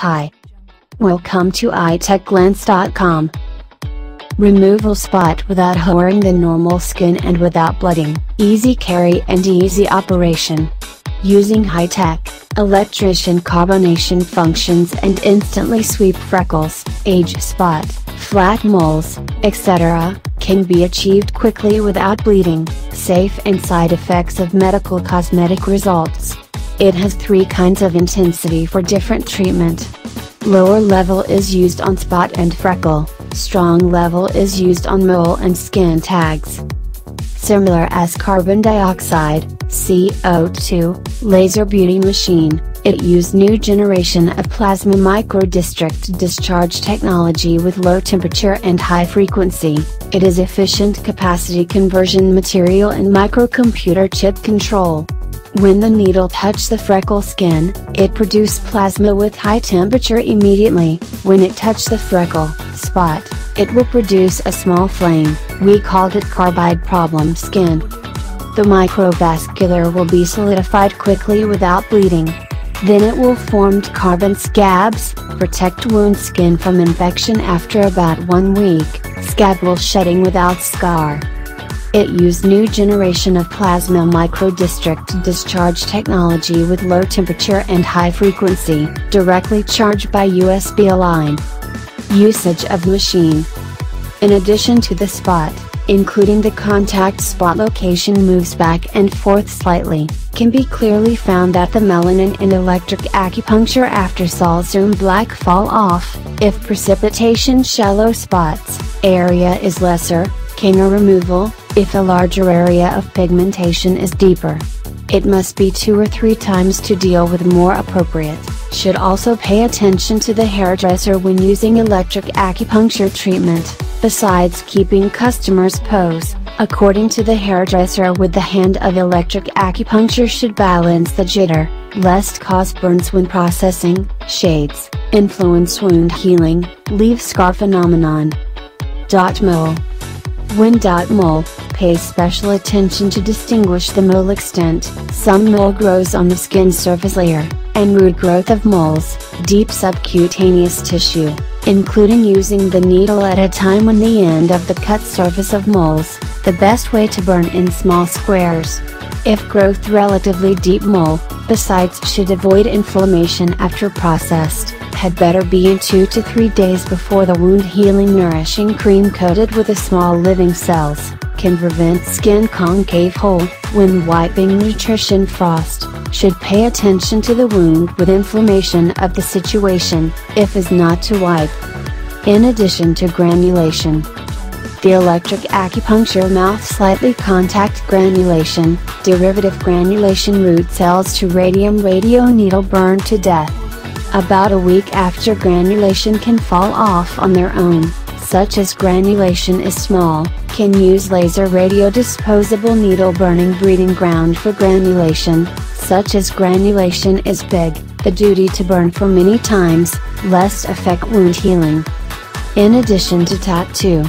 Hi. Welcome to itechglance.com. Removal spot without harming the normal skin and without blooding, easy carry and easy operation. Using high-tech, electrician carbonation functions and instantly sweep freckles, age spot, flat moles, etc., can be achieved quickly without bleeding, safe and side effects of medical cosmetic results. It has three kinds of intensity for different treatment. Lower level is used on spot and freckle, strong level is used on mole and skin tags. Similar as carbon dioxide, CO2, laser beauty machine, it used new generation of plasma microdistrict discharge technology with low temperature and high frequency. It is efficient capacity conversion material and microcomputer chip control. When the needle touched the freckle skin, it produced plasma with high temperature immediately. When it touched the freckle spot, it will produce a small flame. We called it carbide problem skin. The microvascular will be solidified quickly without bleeding. Then it will form carbon scabs, protect wound skin from infection after about one week, scab will shedding without scar. It used new generation of plasma microdistrict discharge technology with low temperature and high frequency, directly charged by USB line. Usage of machine. In addition to the spot, including the contact spot location moves back and forth slightly, can be clearly found that the melanin in electric acupuncture after sol zoom black fall off, if precipitation shallow spots, area is lesser, Kinger removal, if a larger area of pigmentation is deeper. It must be two or three times to deal with more appropriate. Should also pay attention to the hairdresser when using electric acupuncture treatment, besides keeping customers pose. According to the hairdresser with the hand of electric acupuncture should balance the jitter, lest cause burns when processing, shades, influence wound healing, leave scar phenomenon. Dot mole. When dot mole, pay special attention to distinguish the mole extent. Some mole grows on the skin surface layer, and root growth of moles, deep subcutaneous tissue, including using the needle at a time on the end of the cut surface of moles, the best way to burn in small squares. If growth relatively deep mole, besides should avoid inflammation after processed had better be in 2 to 3 days before the wound healing nourishing cream coated with a small living cells, can prevent skin concave hole, when wiping nutrition frost, should pay attention to the wound with inflammation of the situation, if is not to wipe. In addition to granulation, the electric acupuncture mouth slightly contact granulation, derivative granulation root cells to radium radio needle burn to death. About a week after granulation can fall off on their own, such as granulation is small, can use laser radio disposable needle burning breeding ground for granulation, such as granulation is big, the duty to burn for many times, lest affect wound healing. In addition to tattoo,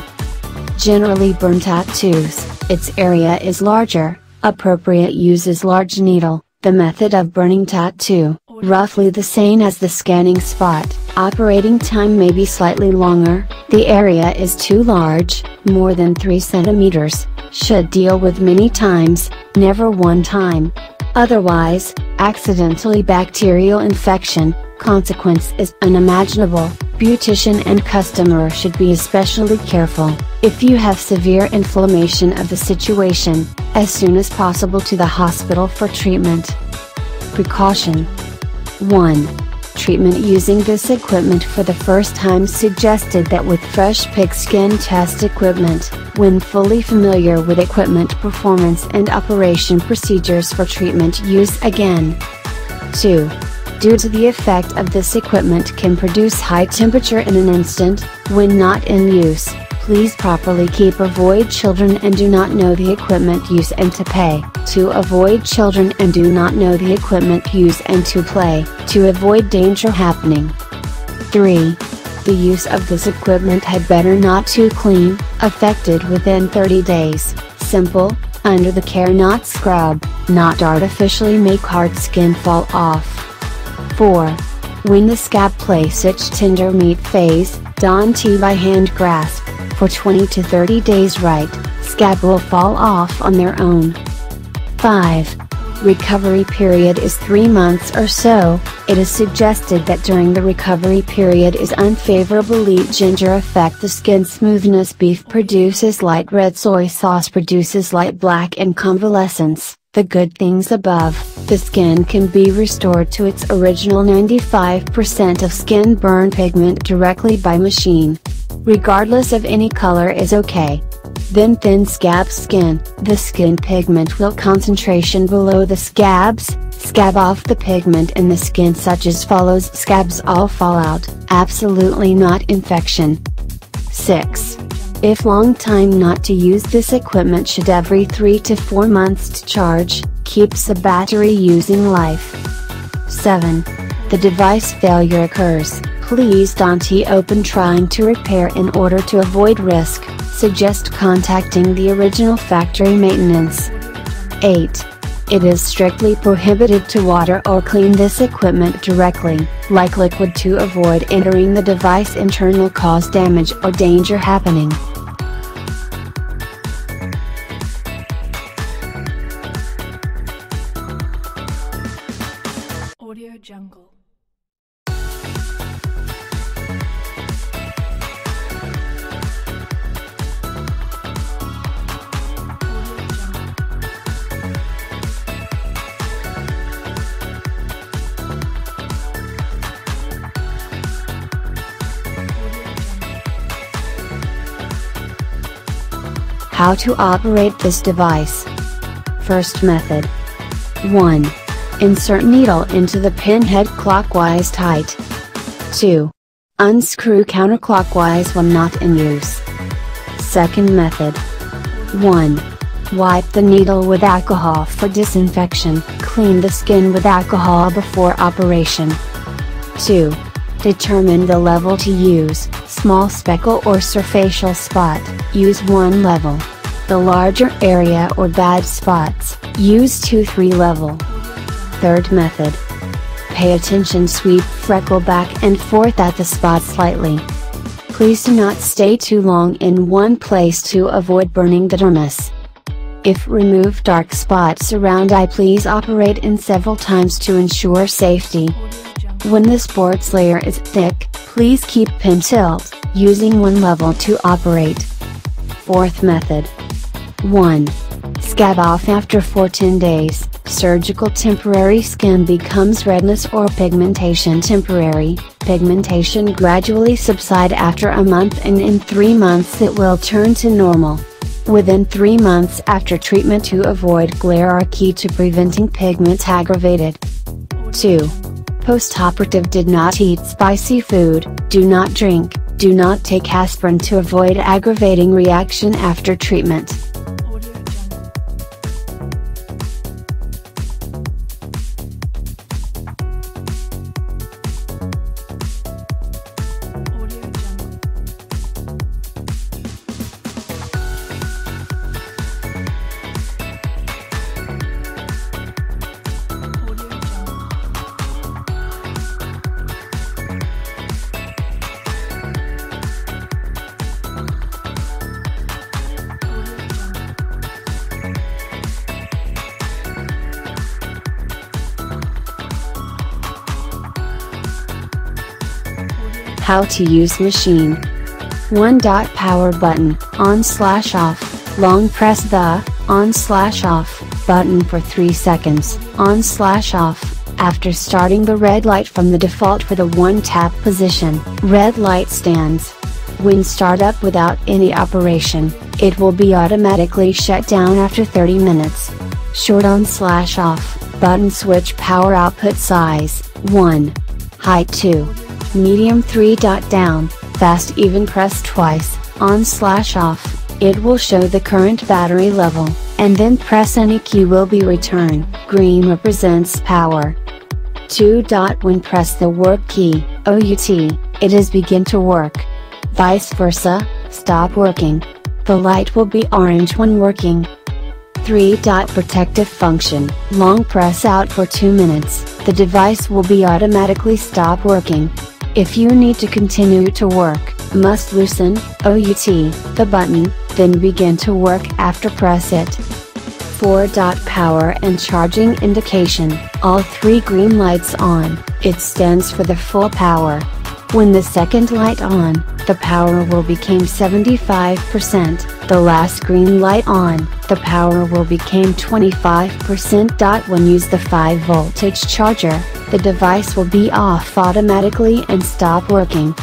generally burn tattoos, its area is larger, appropriate uses large needle, the method of burning tattoo, roughly the same as the scanning spot, operating time may be slightly longer, the area is too large, more than 3 centimeters, should deal with many times, never one time. Otherwise, accidentally bacterial infection, consequence is unimaginable, beautician and customer should be especially careful, if you have severe inflammation of the situation, as soon as possible to the hospital for treatment. Precaution 1. Treatment using this equipment for the first time suggested that with fresh pigskin test equipment, when fully familiar with equipment performance and operation procedures for treatment use again. 2. Due to the effect of this equipment can produce high temperature in an instant, when not in use, Please properly keep avoid children and do not know the equipment use and to pay. To avoid children and do not know the equipment use and to play, to avoid danger happening. 3. The use of this equipment had better not too clean, affected within 30 days, simple, under the care not scrub, not artificially make hard skin fall off. 4. When the scab place itch tender meat phase, Dawn tea by hand grasp, for 20 to 30 days right, scab will fall off on their own. 5. Recovery period is 3 months or so, it is suggested that during the recovery period is unfavorable eat ginger affect the skin smoothness beef produces light red soy sauce produces light black and convalescence, the good things above, the skin can be restored to its original 95% of skin burn pigment directly by machine. Regardless of any color is okay. Then thin scab skin, the skin pigment will concentration below the scabs, scab off the pigment in the skin such as follows scabs all fall out, absolutely not infection. 6. If long time not to use this equipment should every 3 to 4 months to charge, keeps the battery using life. 7. The device failure occurs, please don't open trying to repair in order to avoid risk, suggest contacting the original factory maintenance. 8. It is strictly prohibited to water or clean this equipment directly, like liquid to avoid entering the device internal cause damage or danger happening. Audio Jungle How to operate this device. First method. 1. Insert needle into the pinhead clockwise tight. 2. Unscrew counterclockwise when not in use. Second method. 1. Wipe the needle with alcohol for disinfection, clean the skin with alcohol before operation. 2. Determine the level to use, small speckle or surfacial spot, use 1 level. The larger area or bad spots, use 2-3 level. Third method. Pay attention sweep freckle back and forth at the spot slightly. Please do not stay too long in one place to avoid burning the dermis. If remove dark spots around eye please operate in several times to ensure safety. When the sports layer is thick, please keep pin tilt, using one level to operate. Fourth method. 1. Scab off after 14 days, surgical temporary skin becomes redness or pigmentation temporary, pigmentation gradually subside after a month and in 3 months it will turn to normal. Within 3 months after treatment to avoid glare are key to preventing pigment aggravated. 2. Postoperative did not eat spicy food, do not drink, do not take aspirin to avoid aggravating reaction after treatment. How to use machine. 1. Dot power button, on slash off, long press the, on slash off, button for 3 seconds, on slash off, after starting the red light from the default for the 1 tap position, red light stands. When start up without any operation, it will be automatically shut down after 30 minutes. Short on slash off, button switch power output size, 1. Height 2 medium 3 dot down, fast even press twice, on slash off, it will show the current battery level, and then press any key will be return, green represents power. 2 dot when press the work key, OUT, it is begin to work. Vice versa, stop working. The light will be orange when working. 3. Dot Protective function, long press out for 2 minutes, the device will be automatically stop working. If you need to continue to work, must loosen, OUT, the button, then begin to work after press it. 4. dot Power and charging indication, all three green lights on, it stands for the full power. When the second light on, the power will become 75%, the last green light on, the power will become 25%. When use the 5 voltage charger, the device will be off automatically and stop working.